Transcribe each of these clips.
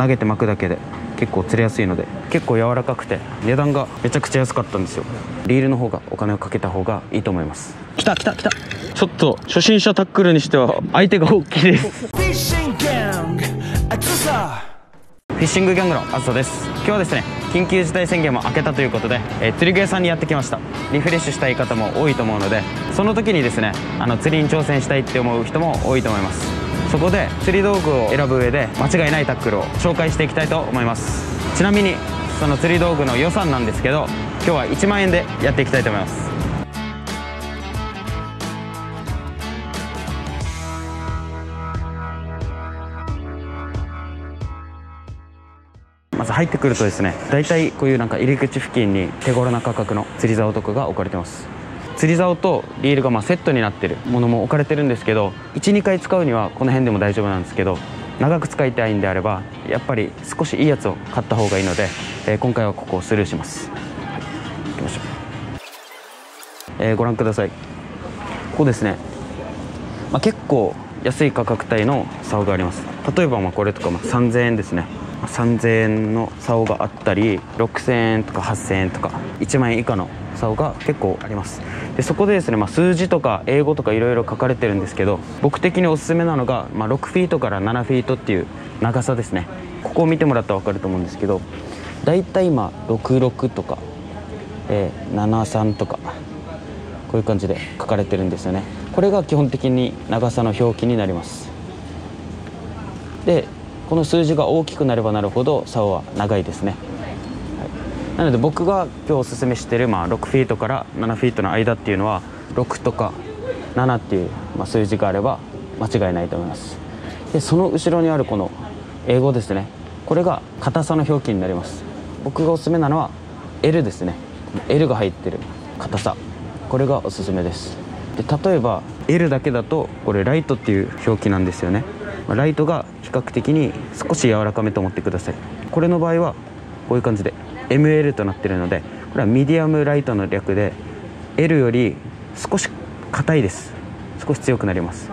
投げて巻くだけで結構釣れやすいので結構柔らかくて値段がめちゃくちゃ安かったんですよ。リールの方がお金をかけた方がいいと思います。来た来た来た。ちょっと初心者タックルにしては相手が大きいです。Fishing gang, Atsusa. フィッシングギャングのあずさです。今日はですね緊急事態宣言も明けたということで、えー釣り具屋さんにやってきました。リフレッシュしたい方も多いと思うのでその時にですねあの釣りに挑戦したいって思う人も多いと思いますそこで釣り道具を選ぶ上で間違いないタックルを紹介していきたいと思います。ちなみにその釣り道具の予算なんですけど今日は1万円でやっていきたいと思います。まず入ってくるとですね大体こういうなんか入り口付近に手頃な価格の釣り竿とかが置かれてます。釣り竿とリールがまあセットになってるものも置かれてるんですけど12回使うにはこの辺でも大丈夫なんですけど長く使いたいんであればやっぱり少しいいやつを買った方がいいので、えー今回はここをスルーします、はい、行きましょう、えーご覧ください。ここですね。まあ、結構安い価格帯の竿があります。例えばまあこれとかま3000円ですね。3000円の竿があったり6000円とか8000円とか1万円以下の竿が結構あります。でそこでですね、まあ、数字とか英語とかいろいろ書かれてるんですけど僕的におすすめなのが、まあ、6フィートから7フィートっていう長さですね。ここを見てもらったら分かると思うんですけどだいたい今66とか、えー73とかこういう感じで書かれてるんですよね。これが基本的に長さの表記になります。でこの数字が大きくなればなるほど竿は長いですね、なので僕が今日おすすめしてる、まあ、6フィートから7フィートの間っていうのは6とか7っていう、まあ、数字があれば間違いないと思います。でその後ろにあるこの英語ですね。これが硬さの表記になります。僕がおすすめなのは L ですね。L が入ってる硬さ。これがおすすめです。で例えば L だけだとこれライトっていう表記なんですよね。ライトが比較的に少し柔らかめと思ってください。これの場合はこういう感じで。ML となっているのでこれは medium light の略で L より少し硬いです。少し強くなります。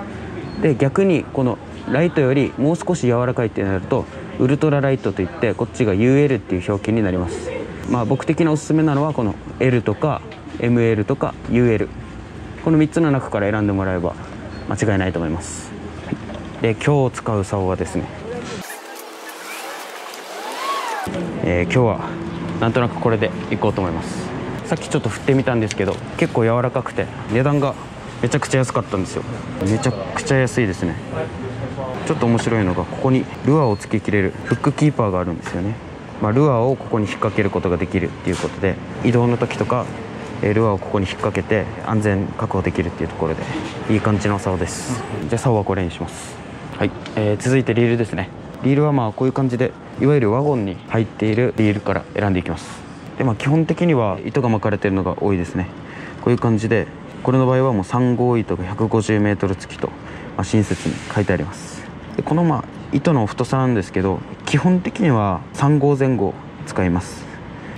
で逆にこのライトよりもう少し柔らかいってなると ultra light といってこっちが UL っていう表記になります。まあ僕的なおすすめなのはこの L とか ML とか UL この3つの中から選んでもらえば間違いないと思います。で今日使う竿はですねえー今日はなんとなくこれでいこうと思います。さっきちょっと振ってみたんですけど結構柔らかくて値段がめちゃくちゃ安かったんですよ。めちゃくちゃ安いですね。ちょっと面白いのがここにルアーをつけきれるフックキーパーがあるんですよね、まあ、ルアーをここに引っ掛けることができるっていうことで移動の時とかえルアーをここに引っ掛けて安全確保できるっていうところでいい感じの竿です。じゃあ竿はこれにします。はい、えー続いてリールですね。リールはまあこういう感じでいわゆるワゴンに入っているリールから選んでいきます。でまあ基本的には糸が巻かれてるのが多いですね。こういう感じでこれの場合はもう3号糸が 150m 付きと、まあ、親切に書いてあります。でこのまあ糸の太さなんですけど基本的には3号前後使います。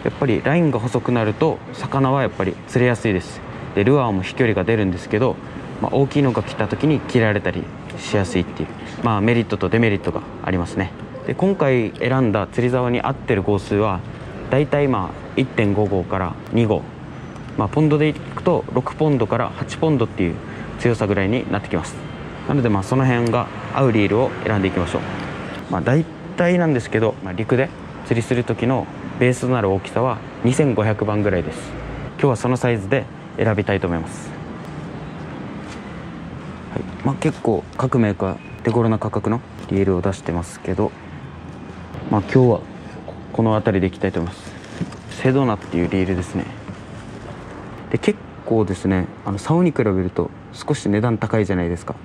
やっぱりラインが細くなると魚はやっぱり釣れやすいです。でルアーも飛距離が出るんですけど、まあ、大きいのが来た時に切られたりしやすいっていう、まあ、メリットとデメリットがありますね。で今回選んだ釣り竿に合ってる号数はだいたいまあ1.5号から2号。まあ、ポンドでいくと6ポンドから8ポンドっていう強さぐらいになってきます。なのでまあその辺が合うリールを選んでいきましょう。まあ大体なんですけど、まあ、陸で釣りする時のベースとなる大きさは2500番ぐらいです。今日はそのサイズで選びたいと思います、い。まあ、結構各メーカー手頃な価格のリールを出してますけどまあ今日はこの辺りでいきたいと思います。セドナっていうリールですね。で結構ですねあの竿に比べると少し値段高いじゃないですか。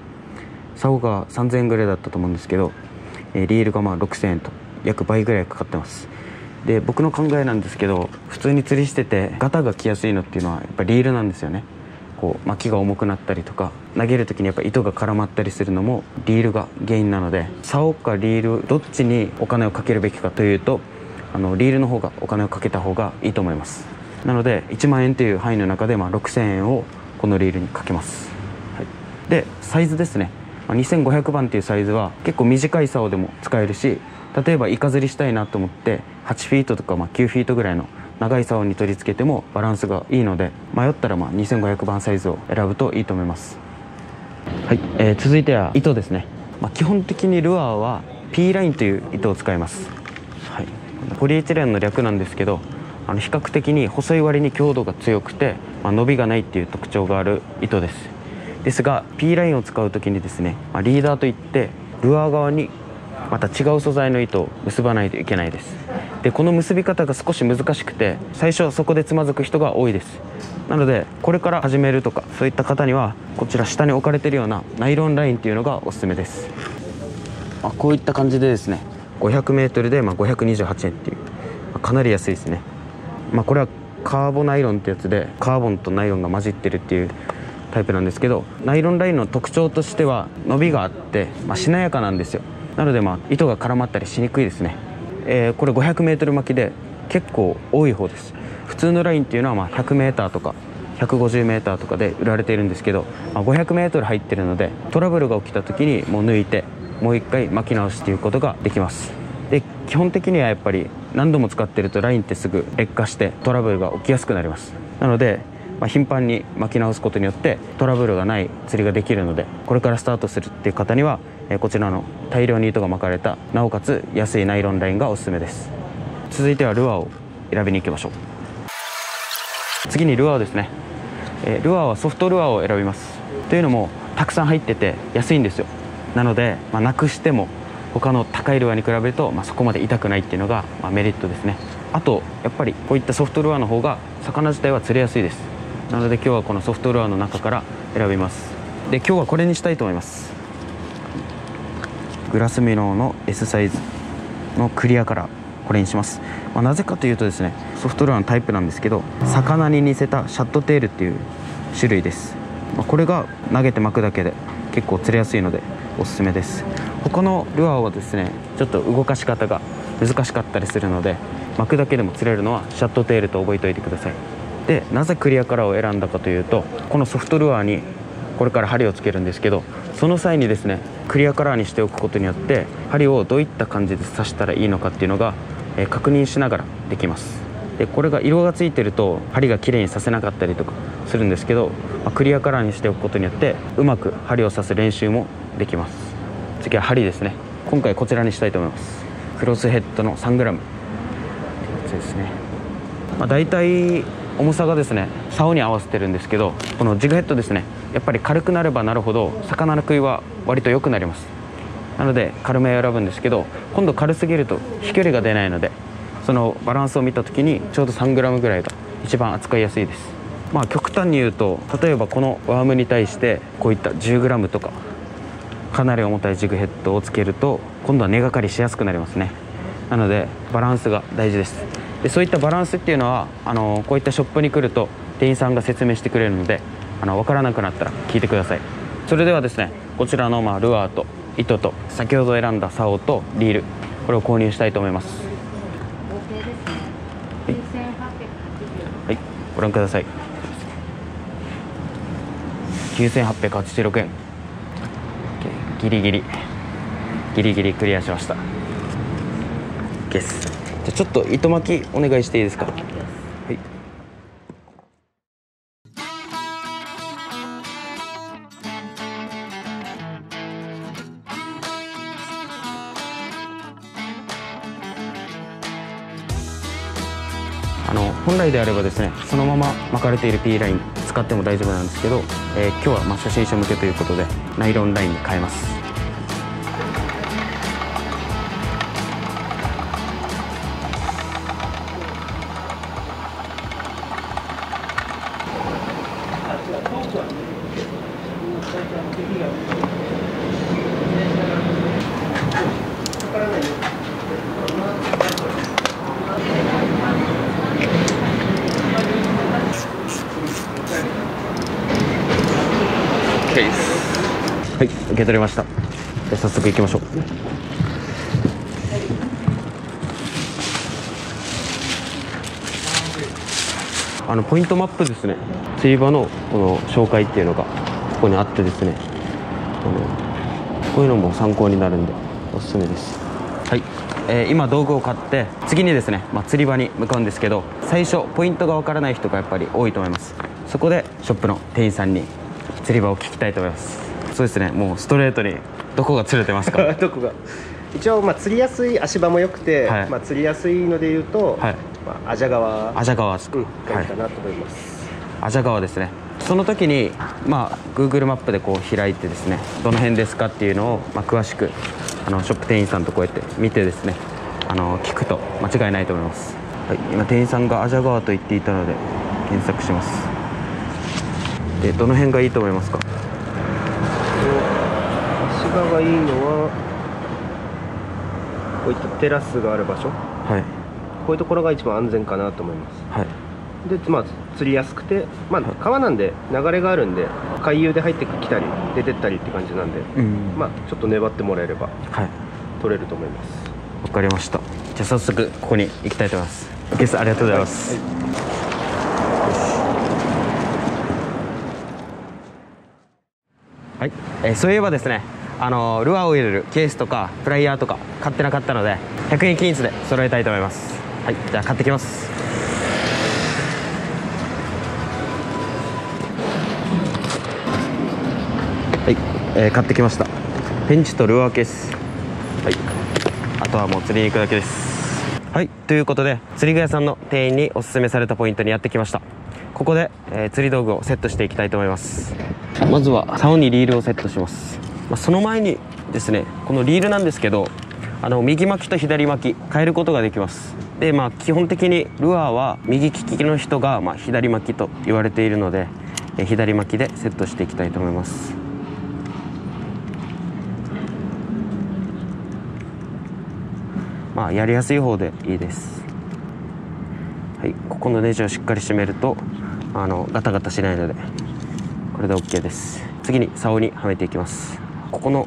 竿が3000円ぐらいだったと思うんですけど、えリールがまあ6000円と約倍ぐらいかかってます。で僕の考えなんですけど普通に釣りしててガタが来やすいのっていうのはやっぱリールなんですよね。こう巻きが重くなったりとか投げる時にやっぱ糸が絡まったりするのもリールが原因なので竿かリールどっちにお金をかけるべきかというとあのリールの方がお金をかけた方がいいと思います。なので1万円という範囲の中でまあ6000円をこのリールにかけます、はい、でサイズですね。ま2500番っていうサイズは結構短い竿でも使えるし例えばイカ釣りしたいなと思って8フィートとかまあ9フィートぐらいの長い竿に取り付けてもバランスがいいので迷ったらまあ2500番サイズを選ぶといいと思います。はい、えー続いては糸ですね、まあ、基本的にルアーは P ラインという糸を使います、はい、ポリエチレンの略なんですけどあの比較的に細い割に強度が強くて、まあ、伸びがないっていう特徴がある糸です。ですが P ラインを使う時にですね、まあ、リーダーといってルアー側にまた違う素材の糸を結ばないといけないですでこの結び方が少し難しくて最初はそこでつまずく人が多いです。なのでこれから始めるとかそういった方にはこちら下に置かれているようなナイロンラインっていうのがおすすめです。まあ、こういった感じでですね。500m でまあ528円っていう、まあかなり安いですね、まあ、これはカーボナイロンってやつでカーボンとナイロンが混じってるっていうタイプなんですけどナイロンラインの特徴としては伸びがあって、まあ、しなやかなんですよ。なのでまあ糸が絡まったりしにくいですね、えーこれ 500m 巻きで結構多い方です。普通のラインっていうのはま 100m とか 150m とかで売られているんですけど、まあ、500m 入ってるのでトラブルが起きた時にもう抜いてもう一回巻き直しということができます。で基本的にはやっぱり何度も使ってるとラインってすぐ劣化してトラブルが起きやすくなります。なので、まあ、頻繁に巻き直すことによってトラブルがない釣りができるのでこれからスタートするっていう方にはえこちらの大量に糸が巻かれたなおかつ安いナイロンラインがおすすめです。続いてはルアーを選びに行きましょう。次にルアーですね、えルアーはソフトルアーを選びます。というのもたくさん入ってて安いんですよ。なので、まあ、なくしても他の高いルアーに比べると、まあ、そこまで痛くないっていうのが、まあ、メリットですね。あとやっぱりこういったソフトルアーの方が魚自体は釣れやすいです。なので今日はこのソフトルアーの中から選びます。で今日はこれにしたいと思います。グラスミローの S サイズのクリアカラーこれにします、まあ、なぜかというとですねソフトルアーのタイプなんですけど魚に似せたシャットテールっていう種類です、まあこれが投げて巻くだけで結構釣れやすいのでおすすめです。他のルアーはですねちょっと動かし方が難しかったりするので巻くだけでも釣れるのはシャットテールと覚えておいてください。でなぜクリアカラーを選んだかというとこのソフトルアーにこれから針をつけるんですけどその際にですねクリアカラーにしておくことによって針をどういった感じで刺したらいいのかっていうのが、え確認しながらできます。でこれが色がついてると針が綺麗に刺せなかったりとかするんですけど、まあクリアカラーにしておくことによってうまく針を刺す練習もできます。次は針ですね。今回こちらにしたいと思います。クロスヘッドの 3g やつですね、まあ、大体重さがですね竿に合わせてるんですけどこのジグヘッドですねやっぱり軽くなればなるほど魚の食いは割と良くなります。なので軽めを選ぶんですけど今度軽すぎると飛距離が出ないのでそのバランスを見た時にちょうど 3g ぐらいが一番扱いやすいです。まあ極端に言うと例えばこのワームに対してこういった 10g とかかなり重たいジグヘッドをつけると今度は根がかりしやすくなりますね。なのでバランスが大事です。でそういったバランスっていうのはあのこういったショップに来ると店員さんが説明してくれるのであの分からなくなったら聞いてください。それではですねこちらのまあルアーと糸と先ほど選んだ竿とリールこれを購入したいと思います。合計ですね。はい。ご覧ください。9886円。ギリギリ。ギリギリクリアしました。OK ですじゃあちょっと糸巻きお願いしていいですか？はい。あの本来であればですねそのまま巻かれている P ライン使っても大丈夫なんですけど、えー今日はまあ初心者向けということでナイロンラインに変えますはい受け取りました。じゃ早速行きましょう。あのポイントマップですね。釣り場のこの紹介っていうのがここにあってですね。あのこういうのも参考になるんでおすすめです。はい。えー今道具を買って次にですね、まあ、釣り場に向かうんですけど最初ポイントがわからない人がやっぱり多いと思います。そこでショップの店員さんに釣り場を聞きたいと思います。そうですね。もうストレートにどこが釣れてますか？どこが？一応まあ釣りやすい足場も良くて、はい。まあ釣りやすいので言うと、はい。まあアジャ川アジャ川ですか、うんがはい。いいかなと思います。アジャ川ですね。その時にまあ Google マップでこう開いてですねどの辺ですかっていうのを、まあ、詳しくあのショップ店員さんとこうやって見てですねあの聞くと間違いないと思います、はい、今店員さんがアジャ川と言っていたので検索します。でどの辺がいいと思いますか？いいのはこういったテラスがある場所？はい。こういうところが一番安全かなと思います。はい。でまあ釣りやすくてまあ川なんで流れがあるんで回遊で入ってきたり出てったりって感じなんで、うん。まあちょっと粘ってもらえればはい。取れると思います。わかりました。じゃあ早速ここに行きたいと思います。ゲストありがとうございます、はい、えーそういえばですねあのルアーを入れるケースとかプライヤーとか買ってなかったので100円均一で揃えたいと思います。はいじゃあ買ってきます。はい、えー買ってきました。ペンチとルアーケース。はい。あとはもう釣りに行くだけです。はいということで釣り具屋さんの店員におすすめされたポイントにやってきました。ここで、えー釣り道具をセットしていきたいと思います。まずは竿にリールをセットします、まあ、その前にですねこのリールなんですけどあの右巻きと左巻き変えることができます。でまあ基本的にルアーは右利きの人が、まあ、左巻きと言われているので、え左巻きでセットしていきたいと思います。まあやりやすい方でいいです。はいここのネジをしっかり締めるとあのガタガタしないのでこれで OK です。次に竿にはめていきます。ここの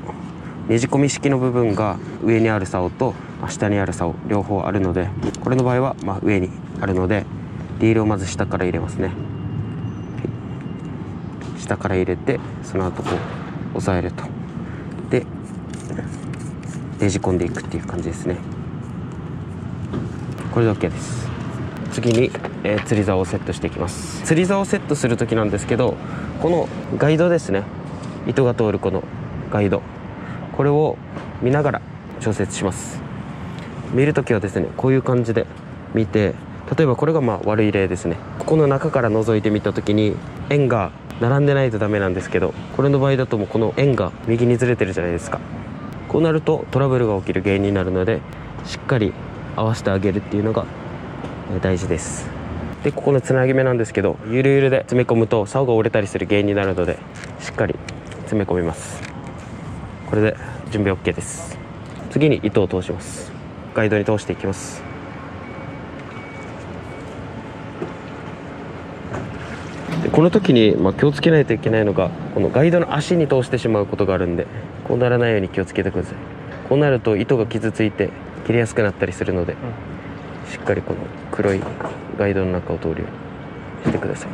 ねじ込み式の部分が上にある竿と下にある竿両方あるのでこれの場合はま上にあるのでリールをまず下から入れますね、はい。下から入れてその後こう押さえると。でねじ込んでいくっていう感じですね。これで OK です。次に、えー釣り竿をセットしていきます。釣り竿をセットする時なんですけどこのガイドですね。糸が通るこのガイド。これを見ながら調節します。見る時はですねこういう感じで見て例えばこれがまあ悪い例ですね。ここの中から覗いてみた時に円が並んでないとダメなんですけどこれの場合だともうこの円が右にずれてるじゃないですか。こうなるとトラブルが起きる原因になるのでしっかり合わせてあげるっていうのが大事です。でここのつなぎ目なんですけどゆるゆるで詰め込むと竿が折れたりする原因になるのでしっかり詰め込みます。これで準備 OK です。次に糸を通します。ガイドに通していきます。でこの時に、まあ、気をつけないといけないのがこのガイドの足に通してしまうことがあるんでこうならないように気をつけてください。こうなると糸が傷ついて切れやすくなったりするので、しっかりこの黒いガイドの中を通るようにしてください、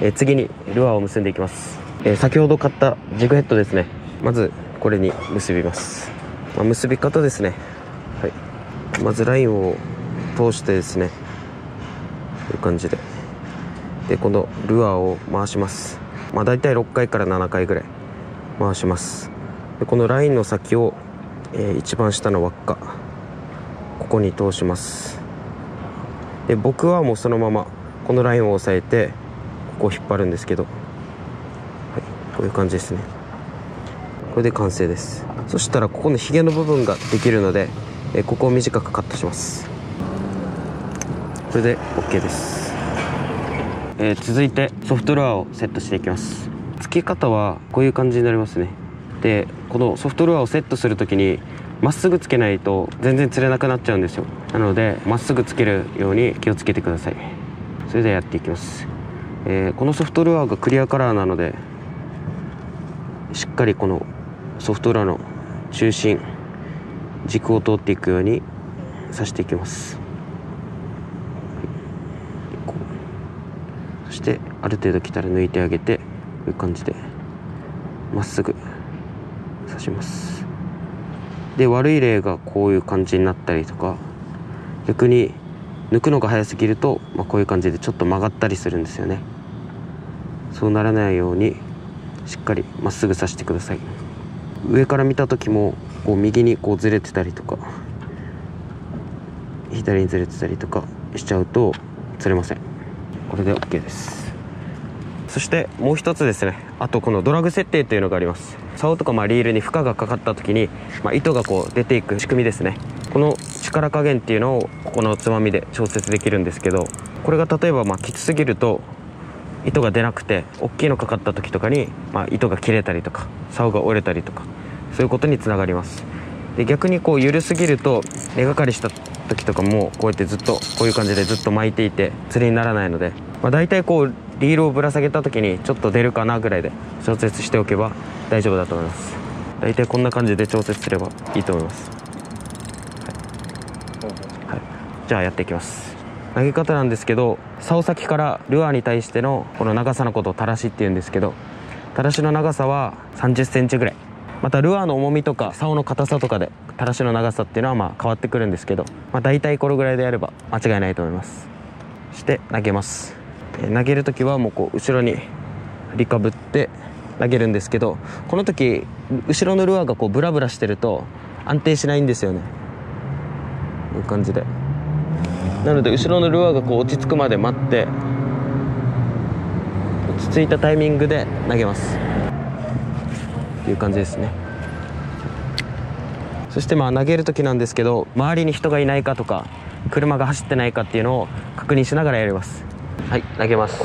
えー次にルアーを結んでいきます、えー先ほど買ったジグヘッドですね。まずこれに結びます、まあ結び方ですね。はい。まずラインを通してですね。こういう感じで。でこのルアーを回します。まあ大体6回から7回ぐらい回します。でこのラインの先を、えー一番下の輪っかここに通します。で僕はもうそのままこのラインを押さえてここを引っ張るんですけど、はい、こういう感じですね。これで完成です。そしたらここのヒゲの部分ができるので、えここを短くカットします。これで OK です、えー続いてソフトルアをセットしていきます。付け方はこういう感じになりますね。でこのソフトルアをセットするときにまっすぐつけないと全然釣れなくなっちゃうんですよ。なのでまっすぐつけるように気をつけてください。それではやっていきます、えーこのソフトルアーがクリアカラーなのでしっかりこのソフトルアーの中心軸を通っていくように刺していきます。そしてある程度来たら抜いてあげてこういう感じでまっすぐ刺します。で悪い例がこういう感じになったりとか逆に抜くのが早すぎると、まあ、こういう感じでちょっと曲がったりするんですよね。そうならないようにしっかりまっすぐ刺してください。上から見た時もこう右にこうずれてたりとか左にずれてたりとかしちゃうと釣れません。これで OK です。そしてもう一つですね。あとこのドラグ設定というのがあります。竿とかまあリールに負荷がかかった時に、まあ、糸がこう出ていく仕組みですね。この力加減っていうのをここのつまみで調節できるんですけどこれが例えばまきつすぎると糸が出なくて大きいのかかった時とかに、まあ、糸が切れたりとか竿が折れたりとかそういうことにつながります。で逆にこう緩すぎると根がかりした時とかもこうやってずっとこういう感じでずっと巻いていて釣りにならないので、まあ、大体こうリールをぶら下げた時にちょっと出るかなぐらいで調節しておけば大丈夫だと思います。大体こんな感じで調節すればいいと思います、はい。はい、じゃあやっていきます。投げ方なんですけど竿先からルアーに対してのこの長さのことをたらしっていうんですけどたらしの長さは3 0センチぐらい。またルアーの重みとか竿の硬さとかでたらしの長さっていうのはまあ変わってくるんですけど、まあ、大体これぐらいでやれば間違いないと思います。して投げます。投げる時はもうこう後ろに振りかぶって投げるんですけどこの時後ろのルアーがこうブラブラしてると安定しないんですよね。こういう感じで。なので後ろのルアーがこう落ち着くまで待って落ち着いたタイミングで投げます。っていう感じですね。そしてまあ投げる時なんですけど周りに人がいないかとか車が走ってないかっていうのを確認しながらやります。はい投げます。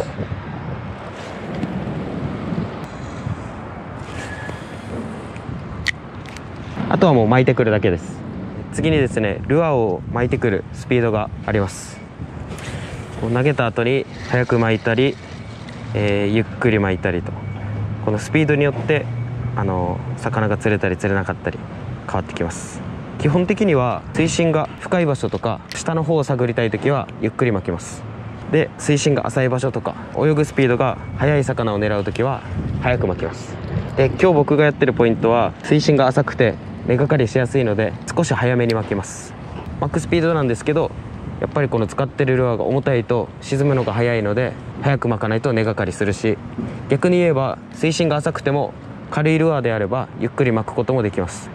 あとはもう巻いてくるだけです次にですねルアーを巻いてくるスピードがあります。こう投げた後に早く巻いたり、えーゆっくり巻いたりと。このスピードによってあの魚が釣れたり釣れなかったり変わってきます。基本的には水深が深い場所とか下の方を探りたい時はゆっくり巻きます。で水深が浅い場所とか泳ぐスピードが速い魚を狙う時は早く巻きます。で今日僕がやってるポイントは水深が浅くて根がかりしやすいので少し早めに巻きます。巻くスピードなんですけどやっぱりこの使ってるルアーが重たいと沈むのが早いので早く巻かないと根がかりするし逆に言えば水深が浅くても軽いルアーであればゆっくり巻くこともできます。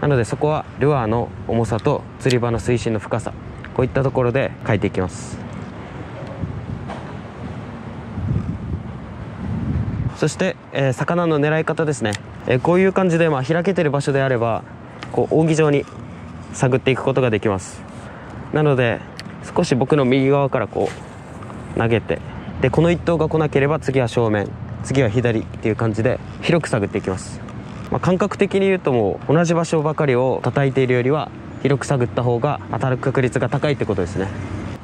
なのでそこはルアーの重さと釣り場の水深の深さこういったところで変えていきます。そして、えー魚の狙い方ですね、えーこういう感じで、まあ、開けてる場所であればこう扇状に探っていくことができます。なので少し僕の右側からこう投げてでこの一投が来なければ次は正面次は左っていう感じで広く探っていきます、まあ、感覚的に言うともう同じ場所ばかりを叩いているよりは広く探った方が当たる確率が高いってことですね。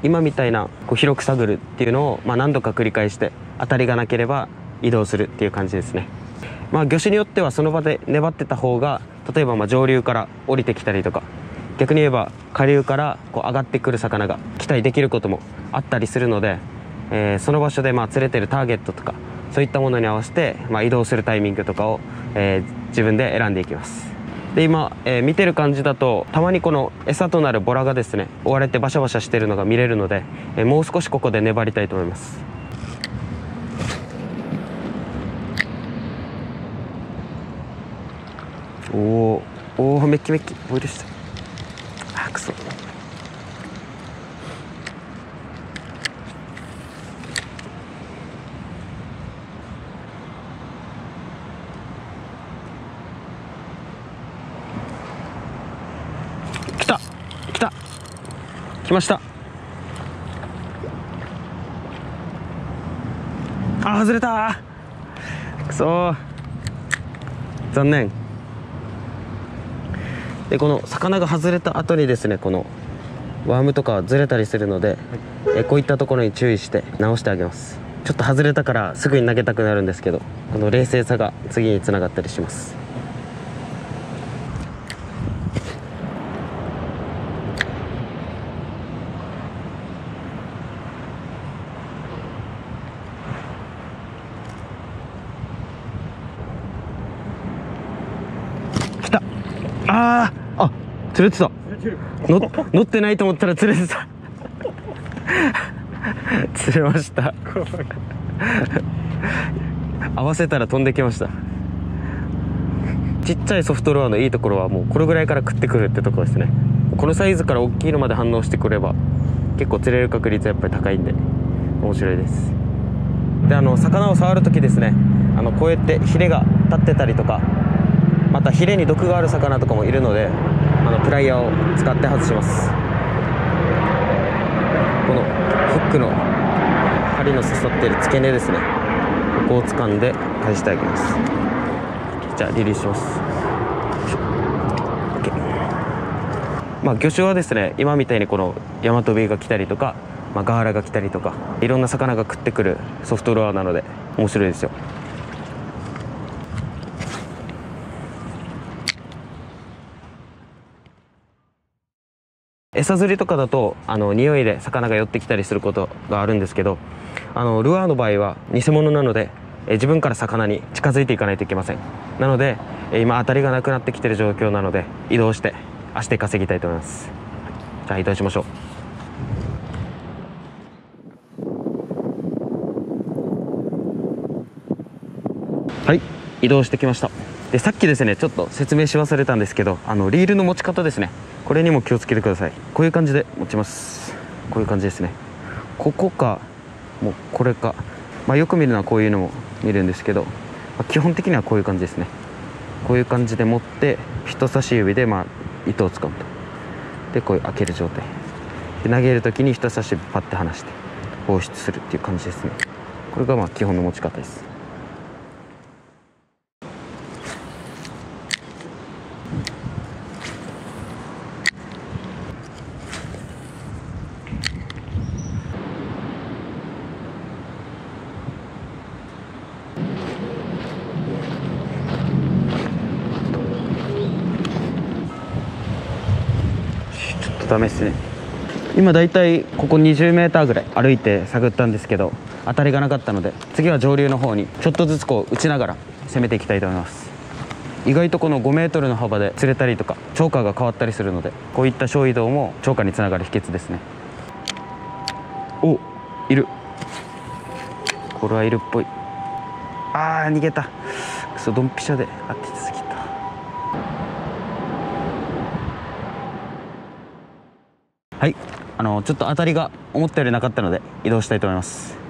今みたいなこう広く探るっていうのを、ま、何度か繰り返して当たりがなければ移動するっていう感じですね。まあ魚種によってはその場で粘ってた方が例えばま上流から降りてきたりとか逆に言えば下流からこう上がってくる魚が期待できることもあったりするので、えーその場所でまあ釣れてるターゲットとかそういったものに合わせて、まあ、移動するタイミングとかを、えー自分で選んでいきます。で今、えー見てる感じだとたまにこの餌となるボラがですね追われてバシャバシャしてるのが見れるので、えもう少しここで粘りたいと思います。おおおおメッキメッキボイルした。あくそ。来た来た。来ました。あ外れたくそ残念。でこの魚が外れた後にですねこのワームとかずれたりするので、えこういったところに注意して直してあげます。ちょっと外れたからすぐに投げたくなるんですけどこの冷静さが次につながったりします来たあ釣れてた。乗ってないと思ったら釣れてた。釣れました。合わせたら飛んできました。ちっちゃいソフトルアのいいところはもうこれぐらいから食ってくるってとこですね。このサイズから大きいのまで反応してくれば結構釣れる確率はやっぱり高いんで面白いです。であの魚を触る時ですね。あのこうやってヒレが立ってたりとかまたヒレに毒がある魚とかもいるのであのプライヤーを使って外します。このフックの針の刺さっている付け根ですね。ここを掴んで返してあげます。じゃあリリースします。OK まあ魚種はですね今みたいにこのヤマトビが来たりとか、まあ、ガーラが来たりとかいろんな魚が食ってくるソフトルアなので面白いですよ。餌釣りとかだとあの匂いで魚が寄ってきたりすることがあるんですけどあのルアーの場合は偽物なのでえ自分から魚に近づいていかないといけません。なのでえ今当たりがなくなってきてる状況なので移動して足で稼ぎたいと思います。じゃあ移動しましょう。はい移動してきました。でさっきですねちょっと説明し忘れたんですけどあのリールの持ち方ですね。これにも気をつけてください。こういう感じで持ちます。こういう感じですね。ここかもうこれか、まあ、よく見るのはこういうのも見るんですけど、まあ基本的にはこういう感じですね。こういう感じで持って人差し指でまあ糸を掴むと。でこういう開ける状態。で投げる時に人差し指パッて離して放出するっていう感じですね。これがまあ基本の持ち方です。ですね今だいたいここ 20m ぐらい歩いて探ったんですけど当たりがなかったので次は上流の方にちょっとずつこう打ちながら攻めていきたいと思います。意外とこの 5m の幅で釣れたりとか釣果が変わったりするのでこういった小移動も釣果につながる秘訣ですね。おいる。これはいるっぽい。あー逃げた。くそドンピシャで当てすぎたはい。あのちょっと当たりが思ったよりなかったので移動したいと思います。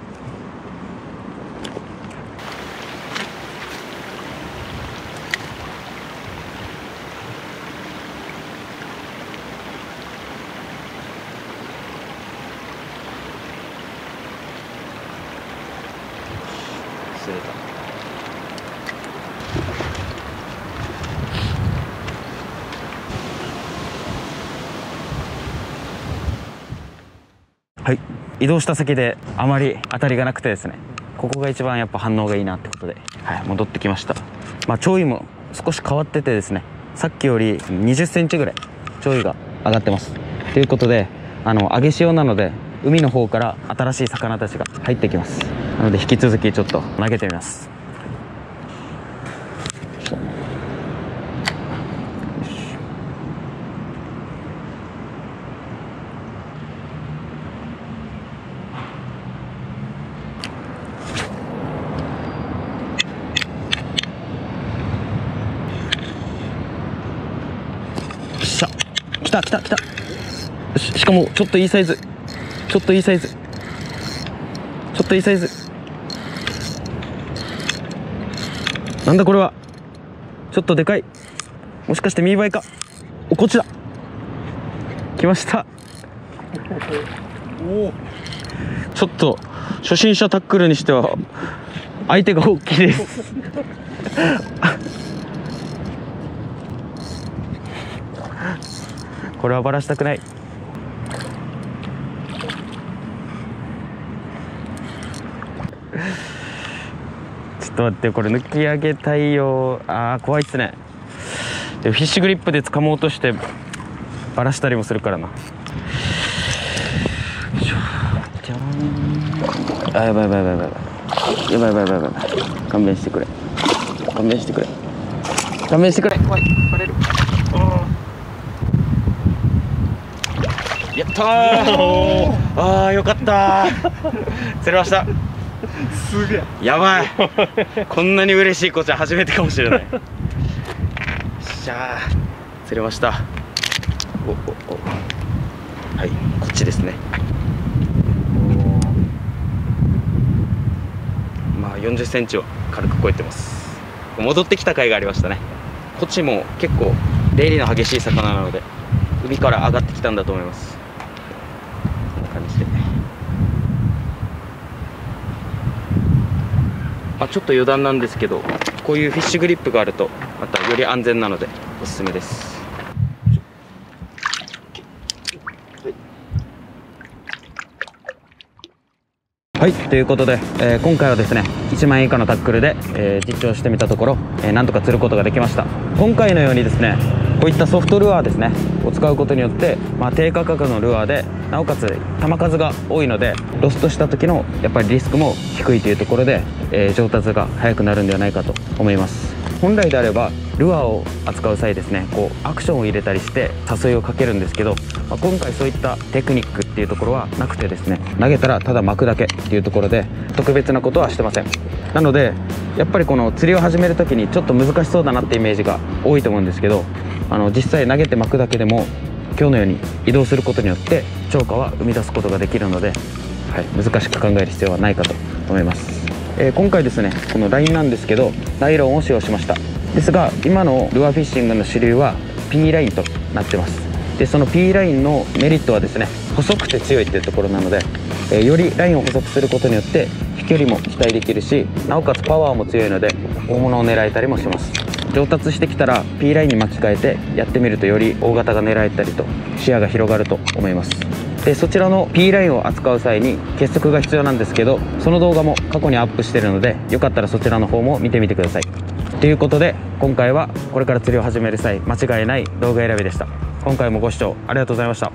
移動した先であまり当たりがなくてですね。ここが一番やっぱ反応がいいなってことで、はい、戻ってきました。まあ潮位も少し変わっててですね。さっきより2 0センチぐらい潮位が上がってます。ということであの揚げ潮なので海の方から新しい魚たちが入ってきます。なので引き続きちょっと投げてみますよっしゃ来た来た来た。ししかもちょっといいサイズ。ちょっといいサイズ。ちょっといいサイズ。なんだこれは。ちょっとでかい。もしかしてミーバイか。おこっちだ。来ました。ちょっと初心者タックルにしては相手が大きいですこれはバラしたくない。ちょっと待ってこれ抜き上げたいよあ怖いっすね。でフィッシュグリップで掴もうとしてバラしたりもするからな。あいやばいやばい。やばいやばいやばいやばい。勘弁してくれ。勘弁してくれ。勘弁してくれ。った。ー。あーよかった。ー釣れました。すげえ。やばい。こんなに嬉しいこちら初めてかもしれない。よっしゃー。釣れました。はいこっちですね。まあ40センチを軽く超えてます。戻ってきた回がありましたね。こっちも結構出入りの激しい魚なので海から上がってきたんだと思いますこんな感じでまあ、ちょっと余談なんですけどこういうフィッシュグリップがあるとまたより安全なのでおすすめです。はい。ということで、えー今回はですね1万円以下のタックルで、えー実証してみたところ、えーなんとか釣ることができました。今回のようにですねこういったソフトルアーですねを使うことによって、まあ、低価格のルアーでなおかつ球数が多いのでロストした時のやっぱりリスクも低いというところで、えー上達が早くなるんではないかと思います。本来であればルアーを扱う際ですねこうアクションを入れたりして誘いをかけるんですけど、まあ今回そういったテクニックっていうところはなくてですね投げたらただ巻くだけっていうところで特別なことはしてません。なのでやっぱりこの釣りを始める時にちょっと難しそうだなってイメージが多いと思うんですけどあの実際投げて巻くだけでも今日のように移動することによって超過は生み出すことができるので、はい、難しく考える必要はないかと思います、えー今回ですねこのラインなんですけどナイロンを使用しました。ですが今のルアーフィッシングの主流は P ラインとなってます。でその P ラインのメリットはですね細くて強いっていうところなので、えーよりラインを細くすることによって飛距離も期待できるしなおかつパワーも強いので大物を狙えたりもします。上達してきたら P ラインに巻き替えてやってみるとより大型が狙えたりと視野が広がると思います。でそちらの P ラインを扱う際に結束が必要なんですけどその動画も過去にアップしてるのでよかったらそちらの方も見てみてください。ということで今回はこれから釣りを始める際間違いない動画選びでした。今回もご視聴ありがとうございました。